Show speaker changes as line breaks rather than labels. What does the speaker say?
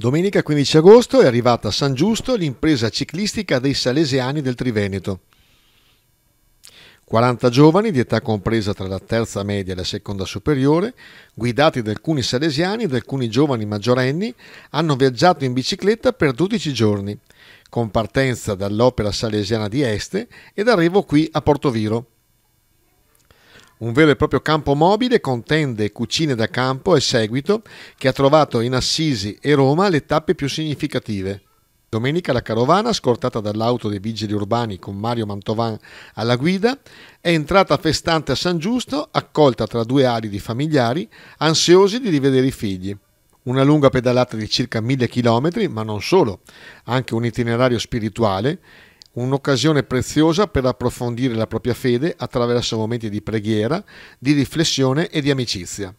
Domenica 15 agosto è arrivata a San Giusto l'impresa ciclistica dei Salesiani del Triveneto. 40 giovani di età compresa tra la terza media e la seconda superiore, guidati da alcuni salesiani e da alcuni giovani maggiorenni, hanno viaggiato in bicicletta per 12 giorni, con partenza dall'Opera Salesiana di Este ed arrivo qui a Portoviro. Un vero e proprio campo mobile con tende e cucine da campo e seguito che ha trovato in Assisi e Roma le tappe più significative. Domenica la carovana, scortata dall'auto dei vigili urbani con Mario Mantovan alla guida, è entrata festante a San Giusto, accolta tra due ali di familiari, ansiosi di rivedere i figli. Una lunga pedalata di circa mille chilometri, ma non solo, anche un itinerario spirituale un'occasione preziosa per approfondire la propria fede attraverso momenti di preghiera, di riflessione e di amicizia.